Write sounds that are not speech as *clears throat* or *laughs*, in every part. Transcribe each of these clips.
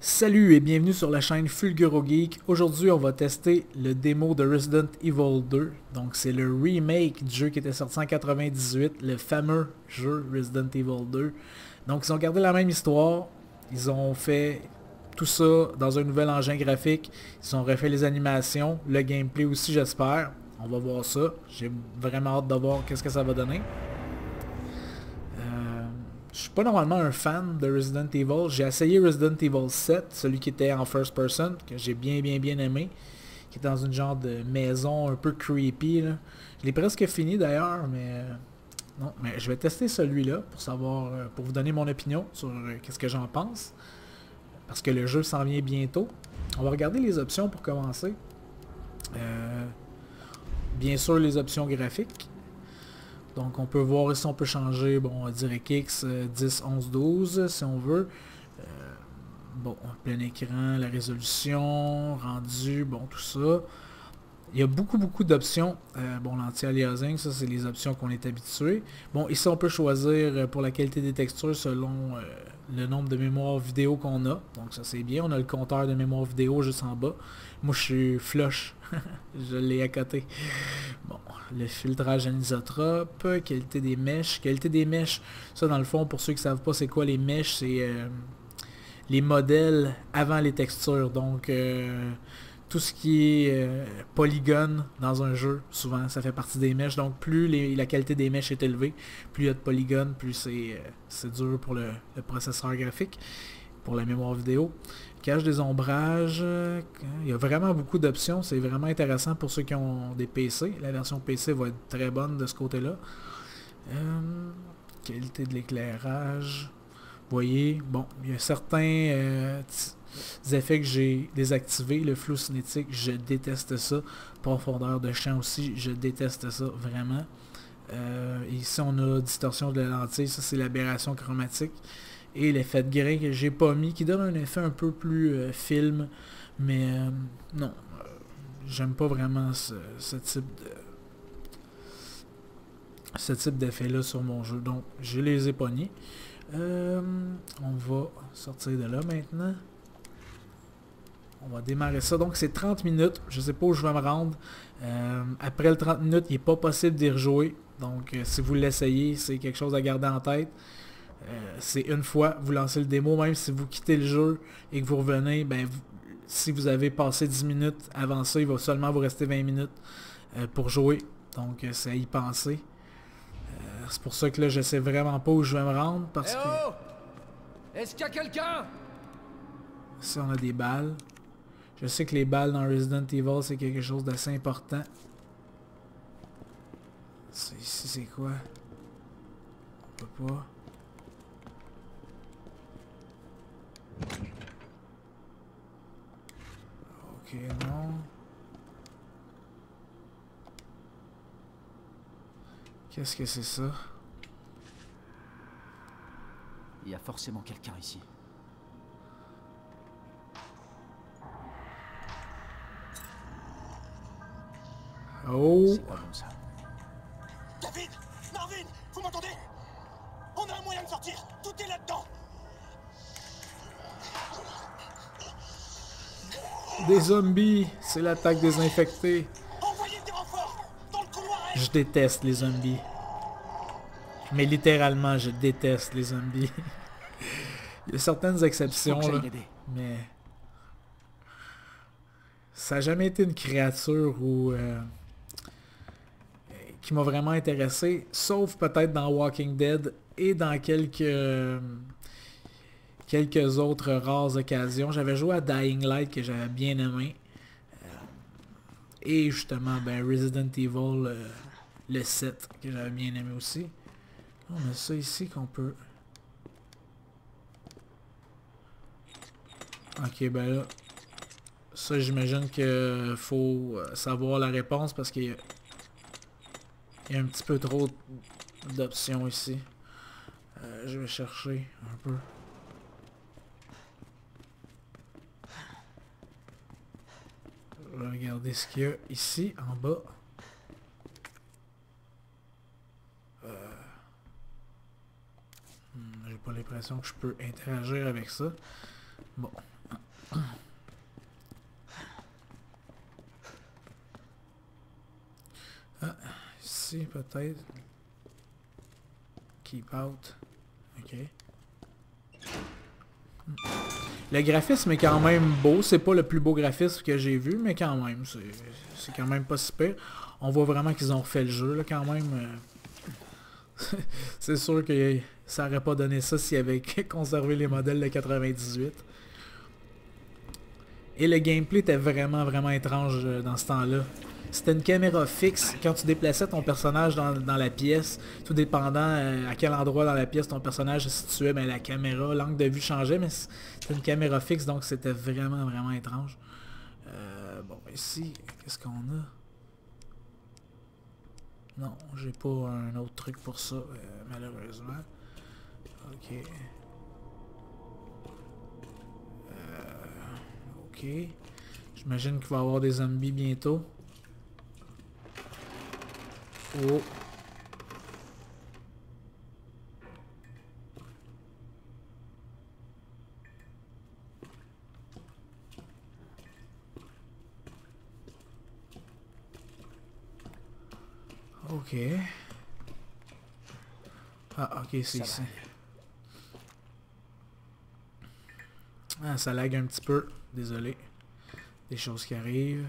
Salut et bienvenue sur la chaîne Fulguro Geek. Aujourd'hui, on va tester le démo de Resident Evil 2. Donc, c'est le remake du jeu qui était sorti en 98, le fameux jeu Resident Evil 2. Donc, ils ont gardé la même histoire. Ils ont fait tout ça dans un nouvel engin graphique. Ils ont refait les animations, le gameplay aussi, j'espère. On va voir ça. J'ai vraiment hâte de voir qu'est-ce que ça va donner. Je suis pas normalement un fan de Resident Evil. J'ai essayé Resident Evil 7, celui qui était en first person, que j'ai bien bien bien aimé, qui est dans une genre de maison un peu creepy. Je l'ai presque fini d'ailleurs, mais euh, non, mais je vais tester celui-là pour savoir, euh, pour vous donner mon opinion sur euh, qu'est-ce que j'en pense, parce que le jeu s'en vient bientôt. On va regarder les options pour commencer. bien sûr les options graphiques. Donc on peut voir ici, on peut changer, bon, DirectX 10, 11, 12 si on veut. Euh, bon, plein écran, la résolution, rendu, bon, tout ça. Il y a beaucoup, beaucoup d'options. Euh, bon, l'anti-aliasing, ça, c'est les options qu'on est habitué. Bon, ici, on peut choisir euh, pour la qualité des textures selon le nombre de mémoire vidéo qu'on a. Donc, ça, c'est bien. On a le compteur de mémoire vidéo juste en bas. Moi, je suis flush. *laughs* je l'ai à côté. Bon, le filtrage anisotrope, qualité des mèches. Qualité des mèches, ça dans le fond, pour ceux qui ne savent pas c'est quoi les mèches, c'est euh, les modèles avant les textures. Donc euh, tout ce qui est euh, polygone dans un jeu, souvent ça fait partie des mèches. Donc plus la qualité des mèches est élevée, plus il y a de polygones, plus c'est dur pour le processeur graphique, pour la mémoire vidéo cache des ombrages. Il y a vraiment beaucoup d'options. C'est vraiment intéressant pour ceux qui ont des PC. La version PC va être très bonne de ce côté-là. Euh, qualité de l'éclairage. Vous voyez, bon, il y a certains euh, effets que j'ai désactivés. Le flou cinétique, je déteste ça. Profondeur de champ aussi, je déteste ça vraiment. Euh, ici, on a distorsion de la lentille. Ça, c'est l'aberration chromatique et l'effet de grain que j'ai pas mis, qui donne un effet un peu plus euh, film. Mais euh, non, euh, j'aime pas vraiment ce, type de ce type d'effet là sur mon jeu. Donc, je les ai mis. on va sortir de là maintenant. On va démarrer ça. Donc, c'est 30 minutes. Je sais pas où je vais me rendre. après le 30 minutes, il n'est pas possible d'y rejouer. Donc, si vous l'essayez, c'est quelque chose à garder en tête. Euh, c'est une fois, vous lancez le démo, même si vous quittez le jeu et que vous revenez, ben, si vous avez passé 10 minutes avant ça, il va seulement vous rester 20 minutes euh, pour jouer. Donc euh, c'est à y penser. c'est pour ça que là je sais vraiment pas où je vais me rendre parce que... Oh Est-ce qu'il y a quelqu'un? Si on a des balles. Je sais que les balles dans Resident Evil c'est quelque chose d'assez important. Ici c'est quoi? On peut pas. Ok, non. Qu'est-ce que c'est ça? Il y a forcément quelqu'un ici. Oh pas bon ça. David Marvin Vous m'entendez? On a un moyen de sortir Tout est là-dedans Des zombies, c'est l'attaque des infectés. Je déteste les zombies. Mais littéralement, je déteste les zombies. *laughs* Il y a certaines exceptions, là, mais... Ça n'a jamais été une créature ou... Euh, qui m'a vraiment intéressé, sauf peut-être dans Walking Dead et dans quelques quelques autres rares occasions. J'avais joué à Dying Light que j'avais bien aimé. Euh, et justement, ben, Resident Evil, euh, le 7, que j'avais bien aimé aussi. On a ça ici qu'on peut... Ok, ben là... Ça, j'imagine qu'il faut euh, savoir la réponse parce qu'il y, il y a un petit peu trop d'options ici. Euh, je vais chercher un peu. Je vais regarder ce qu'il y a ici, en bas. Euh... Hmm, j'ai pas l'impression que je peux interagir avec ça. Bon. Ah ici, peut-être. Keep out. Ok. Hmm. Le graphisme est quand même beau. C'est pas le plus beau graphisme que j'ai vu, mais quand même, c'est quand même pas si pire. On voit vraiment qu'ils ont refait le jeu, là, quand même. euh. *laughs* c'est sûr que ça aurait pas donné ça s'il avait *laughs* conservé les modèles de 98. Et le gameplay était vraiment, vraiment étrange euh, dans ce temps-là. C'était une caméra fixe. Quand tu déplaçais ton personnage dans, dans la pièce, tout dépendant euh, à quel endroit dans la pièce ton personnage se situait, mais la caméra, l'angle de vue changeait, mais c'était une caméra fixe, donc c'était vraiment, vraiment étrange. Euh, bon, ici, qu'est-ce qu'on a? Non, j'ai pas un autre truc pour ça, euh, malheureusement. Ok. Euh, ok. J'imagine qu'il va y avoir des zombies bientôt. Oh. Ok. Ah, ok, c'est ici. Ah, ça lag un petit peu. Désolé. Des choses qui arrivent.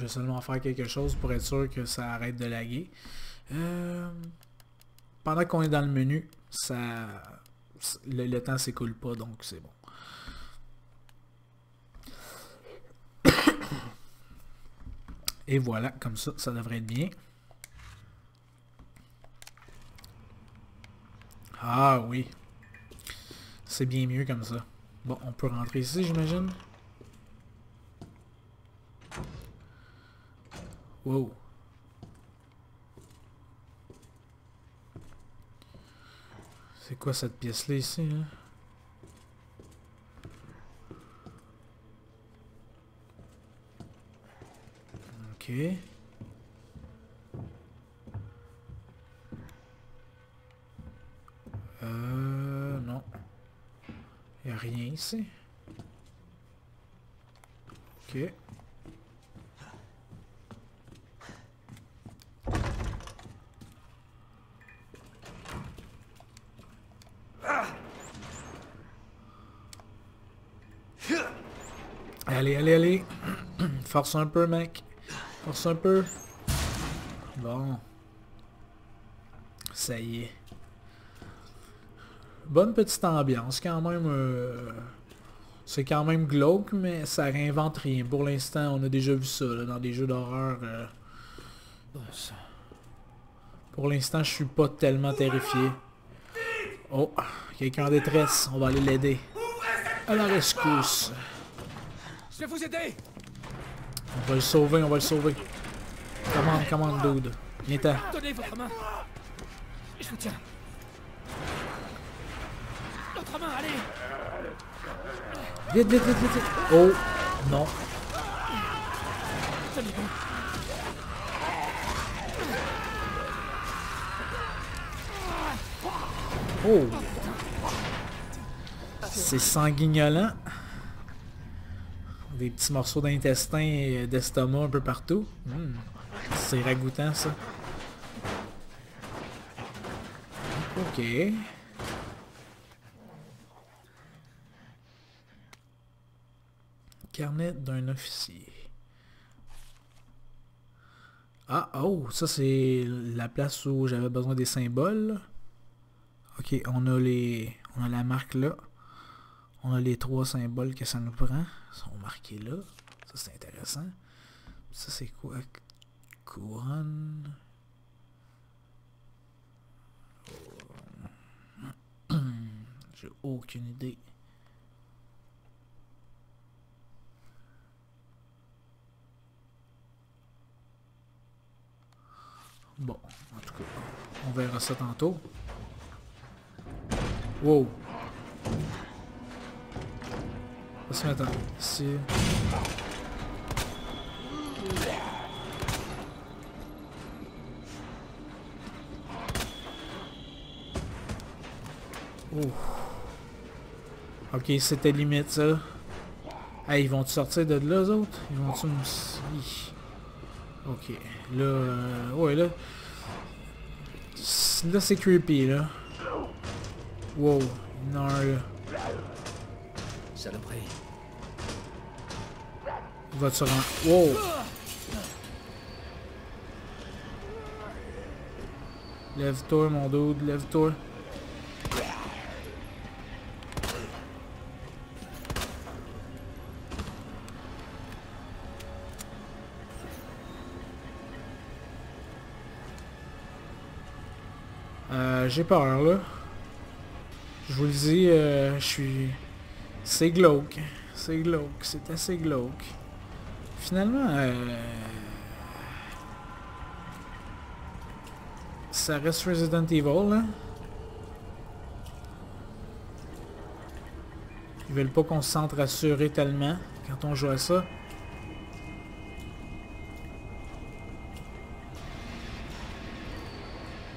Je vais seulement faire quelque chose pour être sûr que ça arrête de laguer. Euh, pendant qu'on est dans le menu, ça, le, le temps s'écoule pas, donc c'est bon. *coughs* Et voilà, comme ça, ça devrait être bien. Ah oui. C'est bien mieux comme ça. Bon, on peut rentrer ici, j'imagine. Wow. C'est quoi cette pièce-là ici, hein? Ok. Euh... Non. A rien ici. Ok. Allez, allez, allez. Force un peu, mec. Force un peu. Bon. Ça y est. Bonne petite ambiance quand même. euh, C'est quand même glauque, mais ça réinvente rien. Pour l'instant, on a déjà vu ça dans des jeux d'horreur. euh. Pour l'instant, je suis pas tellement terrifié. Oh, quelqu'un en détresse. On va aller l'aider. À la rescousse. Je vais vous aider On va le sauver, on va le sauver. Commande, commande, dude. Viens-t'en. Donnez votre main Je vous tiens. L'autre main, allez Vite, vite, vite, vite, vite. Oh, non. Oh. C'est sanguignolant. Des petits morceaux d'intestin et d'estomac un peu partout. Hmm. C'est ragoûtant ça. Ok. Carnet d'un officier. Ah, oh, ça c'est la place où j'avais besoin des symboles. Ok, on a les. On a la marque là. On a les trois symboles que ça nous prend. Ils sont marqués là. Ça c'est intéressant. Ça c'est quoi? Couronne. J'ai aucune idée. Bon, en tout cas, on verra ça tantôt. Wow. Se mettre ici. Ok, c'était limite ça. Hey, ils vont-tu sortir de là, eux autres? Ils vont-tu me... Ok. Là, euh, ouais, là... Là, c'est creepy, là. Wow. Il là. Saloperie. Va se rendre... Wow! Lève-toi, mon dude, lève-toi. Euh, j'ai peur, là. Je vous le dis, euh, je suis... C'est glauque. C'est glauque. C'est assez glauque. Finalement, euh, ça reste Resident Evil, là. Ils veulent pas qu'on se sente rassuré tellement quand on joue à ça.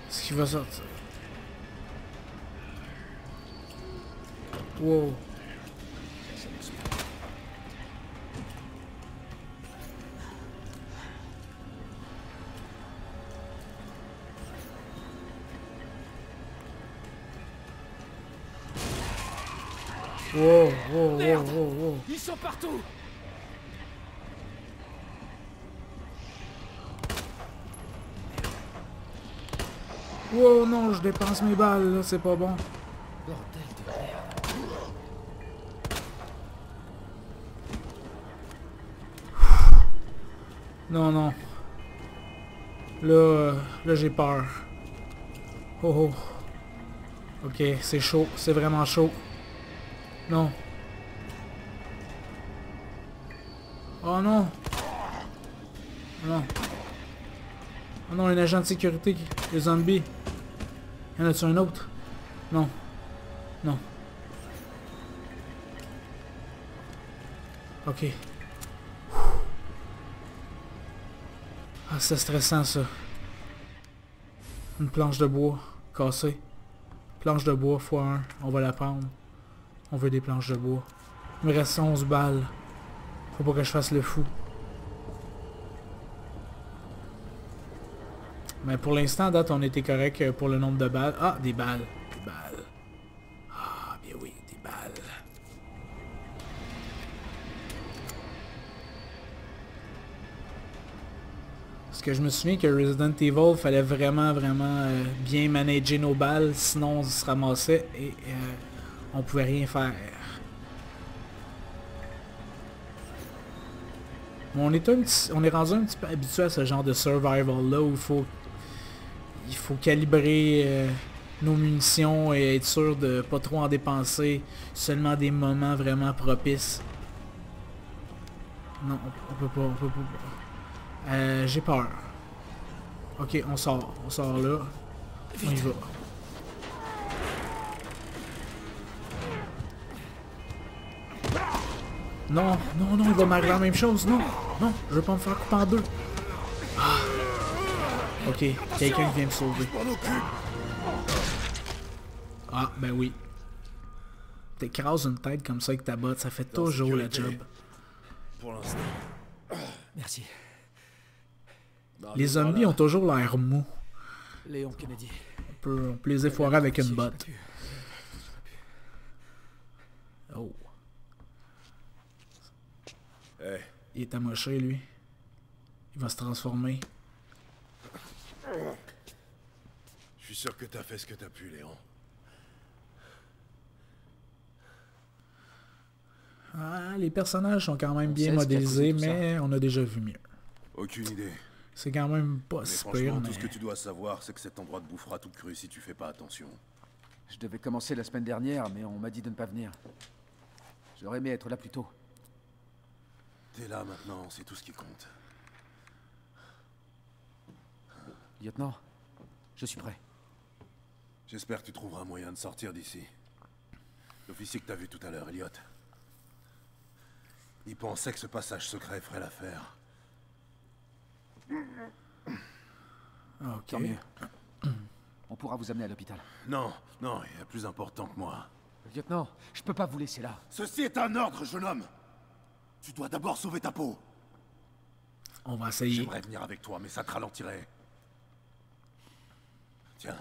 Ce qui va sortir. Wow, wow, wow, Merde. wow, wow. Ils sont partout Wow, non, je dépense mes balles, là, c'est pas bon. Bordel de merde. Non, non. Là, euh, là j'ai peur. Oh, oh. Ok, c'est chaud, c'est vraiment chaud. Non. Oh non. Non. Oh non, un agent de sécurité, les zombies. Y en a-tu un autre? Non. Non. Ok. Ah, c'est stressant ça. Une planche de bois cassée. Planche de bois x 1. On va la prendre. On veut des planches de bois. Il me reste 11 balles. Faut pas que je fasse le fou. Mais pour l'instant, date, on était correct euh, pour le nombre de balles. Ah, des balles. Des balles. Ah, bien oui, des balles. Parce que je me souviens que Resident Evil, fallait vraiment, vraiment euh, bien manager nos balles, sinon on se ramassait et euh, on pouvait rien faire. On est, on est rendu un petit peu habitué à ce genre de survival-là où il faut, il faut calibrer euh, nos munitions et être sûr de pas trop en dépenser, seulement des moments vraiment propices. Non, on, on peut pas, on peut pas. Euh, j'ai peur. Ok, on sort, on sort là. On y va. Non, non, non, il va m'arriver la même chose, non, non, je veux pas me faire couper en deux. Ah. Ok, quelqu'un vient me sauver. Ah, ben oui. T'écrases une tête comme ça avec ta botte, ça fait toujours la job. Pour l'instant. Merci. Les zombies ont toujours l'air mou. Léon Kennedy. On peut, on peut les effoirer avec une botte. Oh, Eh, il est amoché lui. Il va se transformer. je suis sûr que t'as fait ce que t'as pu, Léon. Ah, les personnages sont quand même On bien modélisés, tout mais on a déjà vu mieux. Aucune idée. C'est quand même pas Mais si pire, franchement, mais... tout ce que tu dois savoir, c'est que cet endroit te bouffera toute crue si tu fais pas attention. Je devais commencer la semaine dernière, mais on m'a dit de ne pas venir. J'aurais aimé être là plus tôt. T'es là maintenant, c'est tout ce qui compte. Lieutenant, je suis prêt. J'espère que tu trouveras un moyen de sortir d'ici. L'officier que t'as vu tout à l'heure, Elliot. Il pensait que ce passage secret ferait l'affaire. Ok. Tant mieux. On pourra vous amener à l'hôpital. Non, non, il y a plus important que moi. Lieutenant, je peux pas vous laisser là. Ceci est un ordre, jeune homme. Tu dois d'abord sauver ta peau. On va essayer. J'aimerais venir avec toi, mais ça te ralentirait. Tiens.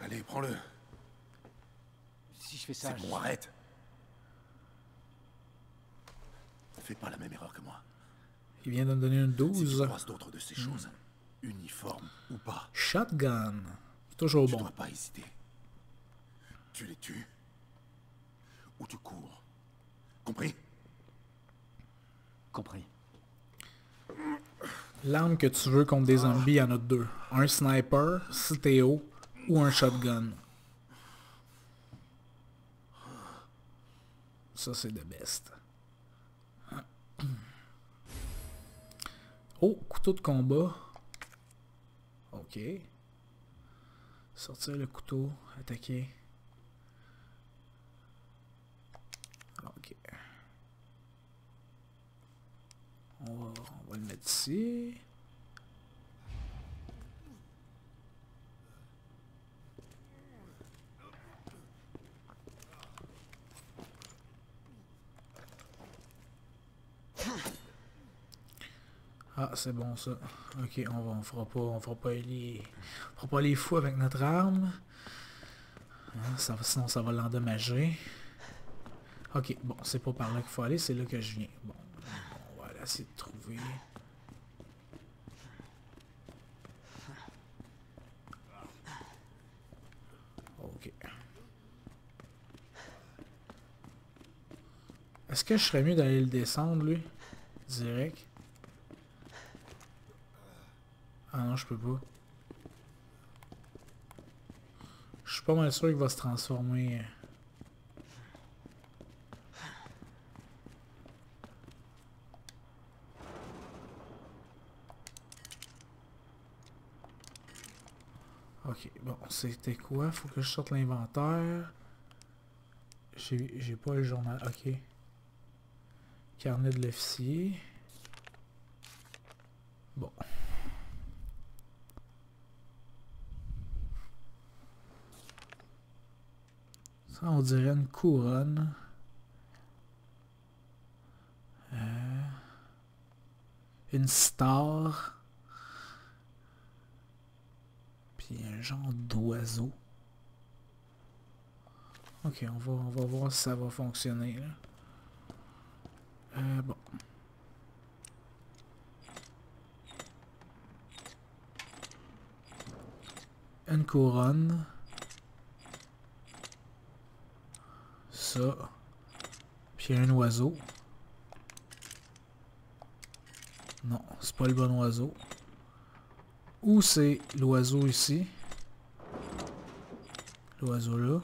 Allez, prends-le. Si je fais ça, C'est je- bon, arrête. Fais pas la même erreur que moi. Il vient de me donner une Si tu 12. d'autres de ces choses, uniforme ou pas, Shotgun. C'est toujours tu bon. dois pas hésiter. Tu les tues ou tu cours. Compris? Compris. L'arme que tu veux contre des zombies, il y en a deux. Un sniper, si ou un shotgun. Ça, c'est the best. *clears throat* Oh, couteau de combat. Ok. Sortir le couteau, attaquer. Ok. On va, le mettre ici. Ah, c'est bon ça. Ok, on va, on fera pas, on fera pas les, on fera pas les fous avec notre arme. Hein, sinon, ça va l'endommager. Ok, bon, c'est pas par là qu'il faut aller, c'est là que je viens. Bon, essayer de trouver. Ok. Est-ce que je serais mieux d'aller le descendre, lui? Direct? Ah non, je peux pas. Je suis pas mal sûr qu'il va se transformer. Ok, bon, c'était quoi? Faut que je sorte l'inventaire. J'ai pas le journal. Ok. Carnet de l'officier. Bon. Ça, on dirait une couronne. Euh, une star. Puis un genre d'oiseau. Ok, on va, on va voir si ça va fonctionner. Là. Euh, bon. Une couronne. Ça. Puis un oiseau. Non, c'est pas le bon oiseau. Ou c'est l'oiseau ici? L'oiseau là.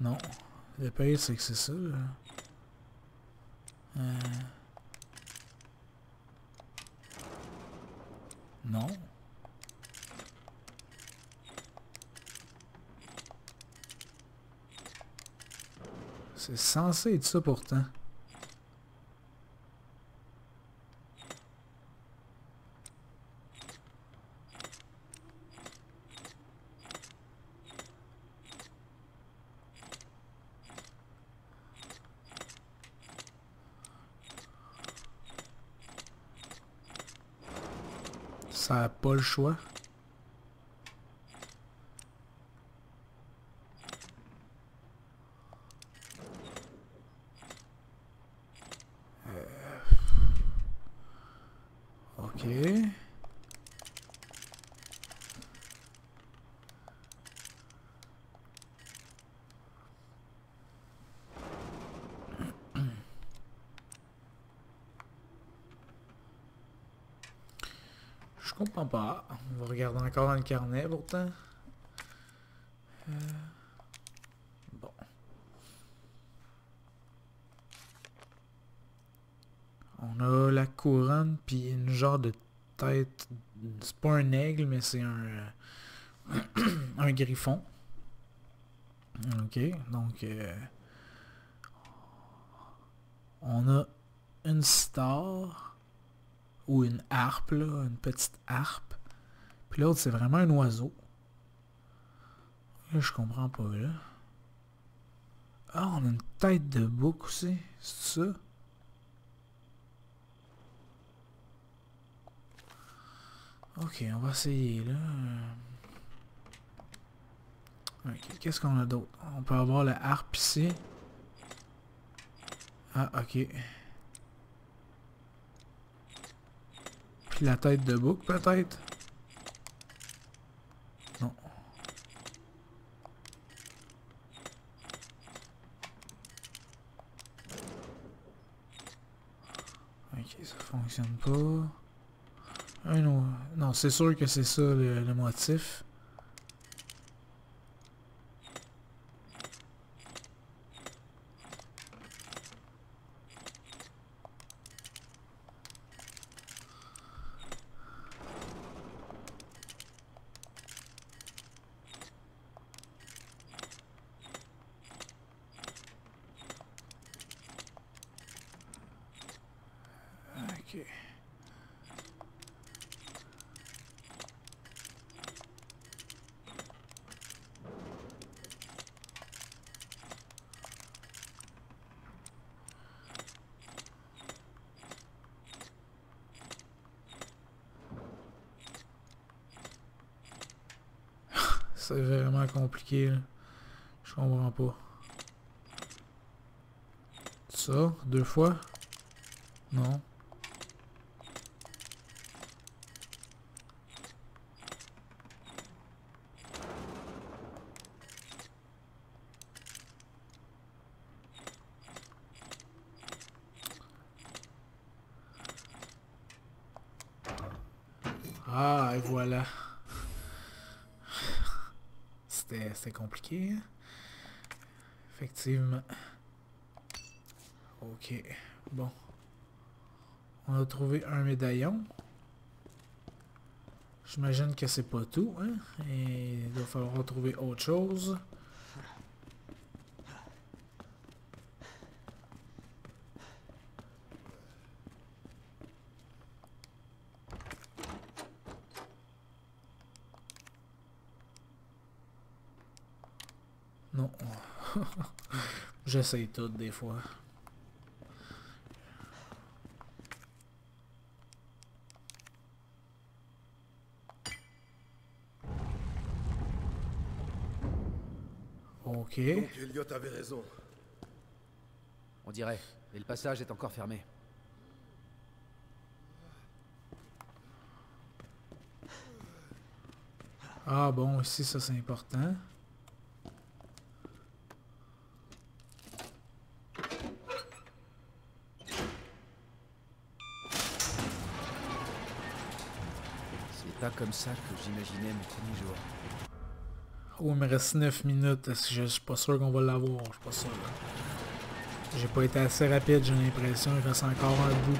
Non. Le pire, c'est que c'est ça. Euh. Non. C'est censé être ça pourtant. Ça a pas le choix. Euh. Comprends pas. On va regarder encore dans le carnet pourtant. Euh, Bon. On a la couronne puis une genre de tête. C'est pas un aigle mais c'est un euh, *clears throat* un griffon. Ok, donc euh, on a une star. Ou une harpe, là, une petite harpe. Puis l'autre, c'est vraiment un oiseau. Là, je comprends pas, là. Ah, on a une tête de bouc aussi. C'est ça? Ok, on va essayer, là. Ok, qu'est-ce qu'on a d'autre? On peut avoir la harpe ici. Ah, ok. La tête de bouc, peut-être? Non. Ok, ça fonctionne pas. Un. Non, c'est sûr que c'est ça le motif. Ok. C'est vraiment compliqué. Je comprends pas. Ça, deux fois? Non. Ah, et voilà. C'était c'était compliqué. Effectivement. Ok. Bon. On a trouvé un médaillon. J'imagine que c'est pas tout, hein? Et il va falloir trouver autre chose. Non. *laughs* J'essaye tout des fois. Ok. Donc Elliot avait raison. On dirait. Et le passage est encore fermé. Ah bon, ici ça c'est important. C'est pas comme ça que j'imaginais mon premier jour. Oh, il me reste 9 minutes. Je suis pas sûr qu'on va l'avoir? Je suis pas sûr. J'ai pas été assez rapide, j'ai l'impression. Il reste encore un bout.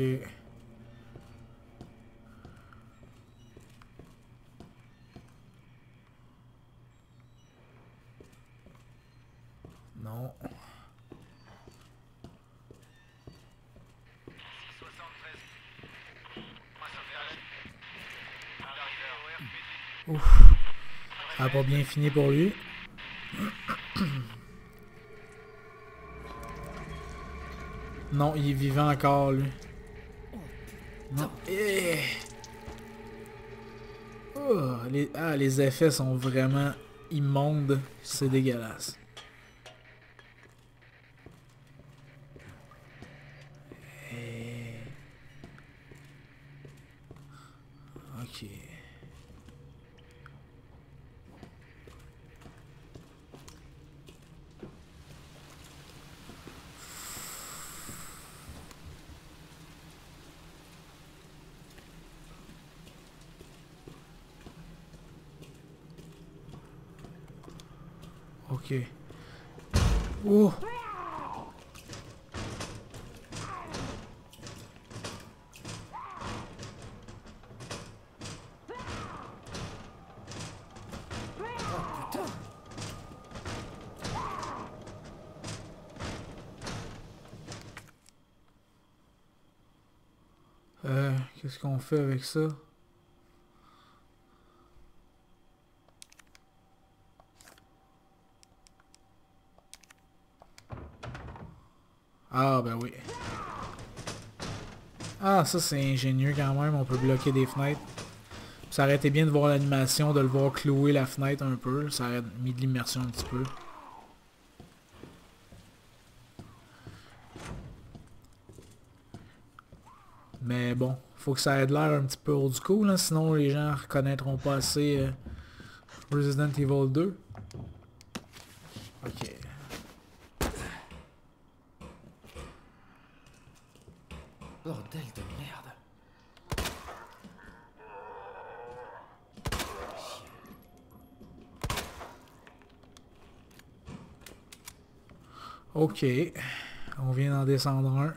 Non. Ouf. Ça a pas bien fini pour lui. Non, il est vivant encore, lui. Ah, les effets sont vraiment immondes. C'est dégueulasse. Ok. Oh! Euh, qu'est-ce qu'on fait avec ça? Ah, ben oui. Ah, ça c'est ingénieux quand même, on peut bloquer des fenêtres. Ça aurait été bien de voir l'animation, de le voir clouer la fenêtre un peu, ça aurait mis de l'immersion un petit peu. Mais bon, faut que ça ait l'air un petit peu old school, là, sinon les gens reconnaîtront pas assez euh, Resident Evil 2. Ok. Bordel de merde. Ok. On vient d'en descendre un.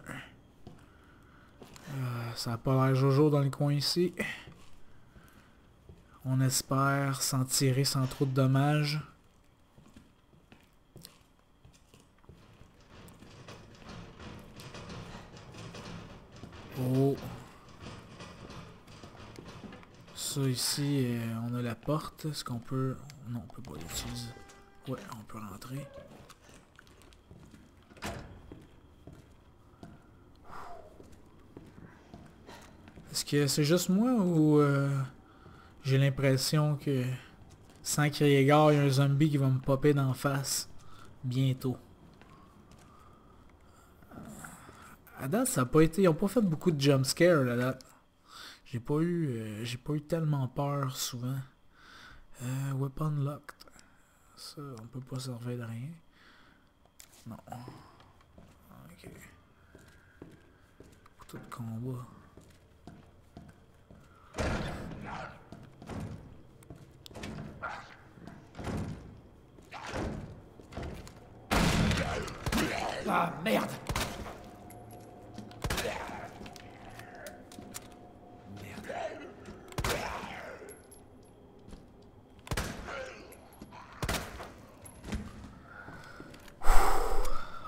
Euh, ça a pas l'air jojo dans le coin ici. On espère s'en tirer sans trop de dommages. Oh. Ça ici, euh, on a la porte. Est-ce qu'on peut... Non, on peut pas l'utiliser. Ouais, on peut rentrer. Est-ce que c'est juste moi ou euh, j'ai l'impression que sans crier gare, il y a un zombie qui va me popper d'en face bientôt? À date, ça a pas été. Ils ont pas fait beaucoup de jumpscares à date. J'ai pas eu. euh, j'ai pas eu tellement peur souvent. Euh, weapon locked. Ça, on peut pas servir de rien. Non. Ok. Couteau de combat. Ah merde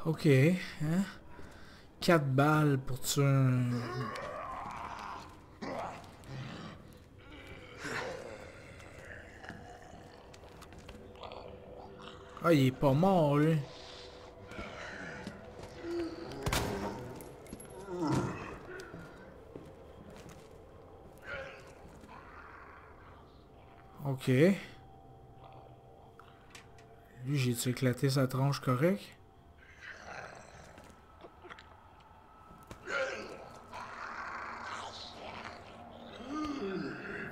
Ok. Hein? 4 balles pour tuer. Ah, il est pas mort, lui. Ok. Lui, j'ai-tu éclaté sa tronche correct?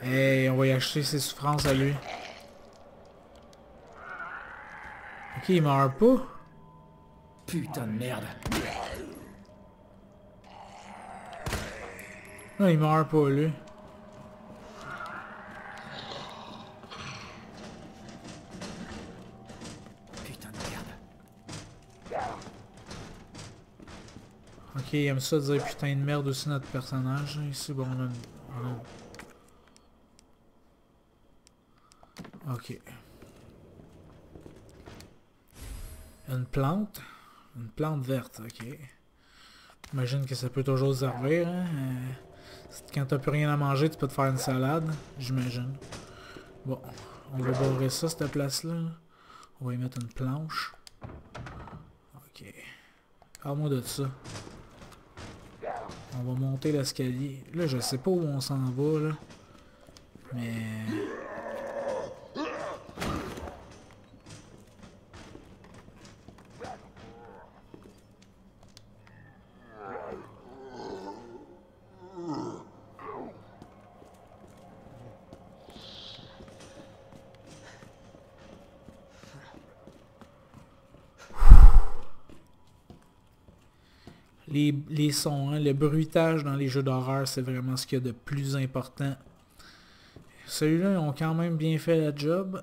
Hey, on va y acheter ses souffrances à lui. Ok, il meurt pas. Putain de merde Non, il meurt pas, lui. Ok, il aime ça dire putain de merde aussi notre personnage. Ici, bon, on a une... Ok. Une plante? Une plante verte, ok. J'imagine que ça peut toujours servir. Hein? euh, Quand t'as plus rien à manger, tu peux te faire une salade. J'imagine. Bon, on va barrer ça, cette place-là. On va y mettre une planche. Ok. Parle-moi de ça. On va monter l'escalier. Là, je sais pas où on s'en va, là. Mais... Les, sons, hein, le bruitage dans les jeux d'horreur, c'est vraiment ce qu'il y a de plus important. Celui-là, ils ont quand même bien fait la job.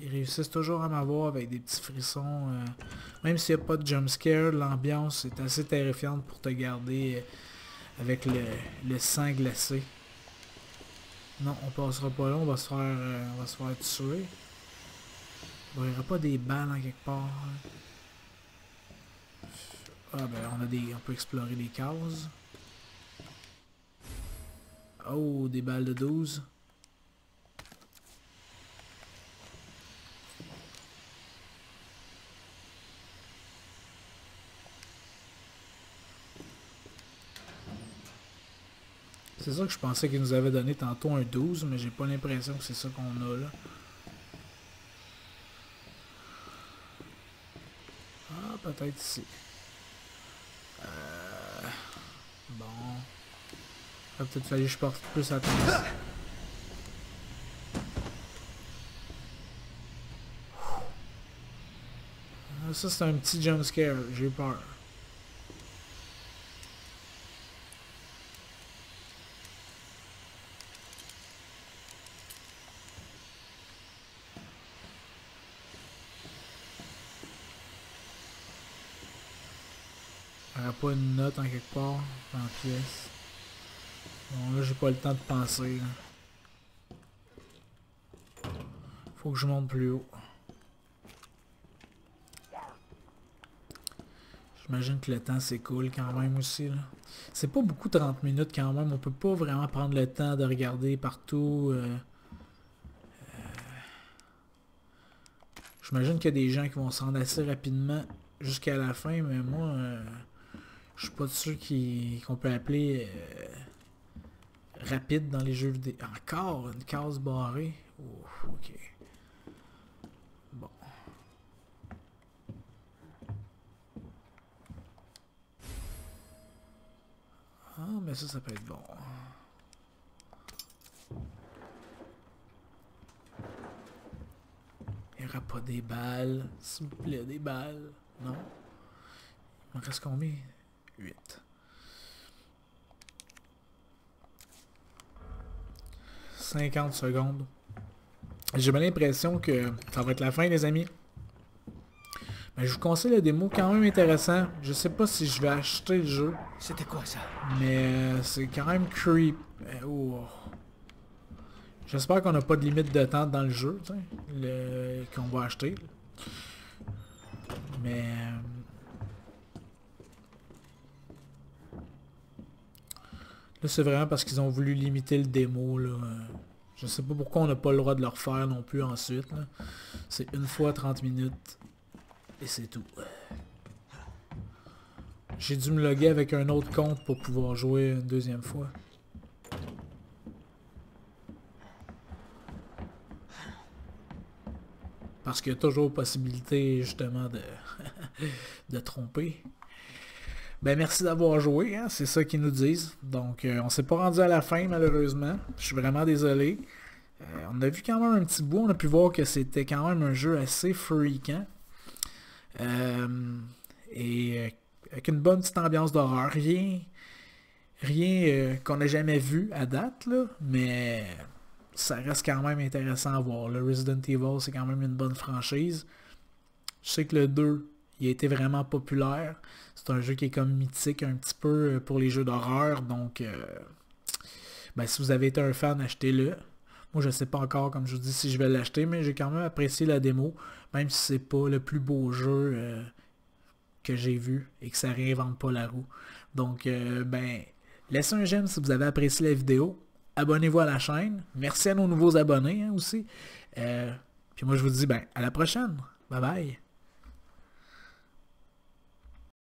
Il réussissent toujours à m'avoir avec des petits frissons. euh, même s'il n'y a pas de jumpscare, l'ambiance est assez terrifiante pour te garder euh, avec le, sang glacé. Non, on passera pas là, on va se faire, euh, on va se tuer. Aura pas des balles en quelque part. hein. Ah ben on a des. on peut explorer les cases. Oh, des balles de 12. C'est ça que je pensais qu'il nous avait donné tantôt un 12, mais j'ai pas l'impression que c'est ça qu'on a là. Ah, peut-être ici. Euh, Bon. Va peut-être fallu que je porte plus attention. Ah, Ça, c'est un petit jumpscare. J'ai eu peur. Pas une note en quelque part la pièce. Bon, là, j'ai pas le temps de penser. Faut que je monte plus haut. J'imagine que le temps s'écoule quand même aussi. C'est pas beaucoup 30 minutes quand même. On peut pas vraiment prendre le temps de regarder partout. euh. Euh, J'imagine qu'il y a des gens qui vont se rendre assez rapidement jusqu'à la fin, mais moi, euh, je suis pas sûr qu'on peut appeler euh, rapide dans les jeux vidéo. Encore une case barrée? Ouf, ok. Bon. Ah, mais ça, ça peut être bon. Il n'y aura pas des balles. S'il vous plaît, des balles. Non? Il me reste combien? 8. « 50 secondes. J'ai bien l'impression que ça va être la fin, les amis. Mais je vous conseille la démo, quand même intéressant. Je sais pas si je vais acheter le jeu, C'était quoi ça? mais euh, c'est quand même creep. Euh, oh. J'espère qu'on n'a pas de limite de temps dans le jeu, le- qu'on va acheter. Mais... C'est vraiment parce qu'ils ont voulu limiter le démo, là. Je sais pas pourquoi on n'a pas le droit de le refaire non plus ensuite. C'est une fois 30 minutes. Et c'est tout. J'ai dû me loguer avec un autre compte pour pouvoir jouer une deuxième fois. Parce qu'il y a toujours possibilité justement de, *laughs* de tromper. Ben merci d'avoir joué, hein, c'est ça qu'ils nous disent. Donc euh, on s'est pas rendu à la fin malheureusement. Je suis vraiment désolé. Euh, on a vu quand même un petit bout, on a pu voir que c'était quand même un jeu assez freakant. Euh, et euh, avec une bonne petite ambiance d'horreur. Rien, rien qu'on n'a jamais vu à date, là, mais ça reste quand même intéressant à voir. Le Resident Evil, c'est quand même une bonne franchise. Je sais que le 2, il a été vraiment populaire. C'est un jeu qui est comme mythique un petit peu euh, pour les jeux d'horreur, donc euh, ben, si vous avez été un fan, achetez-le. Moi, je sais pas encore, comme je vous dis, si je vais l'acheter, mais j'ai quand même apprécié la démo, même si c'est pas le plus beau jeu euh, que j'ai vu et que ça réinvente pas la roue. Donc, ben, laissez un j'aime si vous avez apprécié la vidéo. Abonnez-vous à la chaîne. Merci à nos nouveaux abonnés hein, aussi. Puis moi, je vous dis, ben, à la prochaine. Bye bye.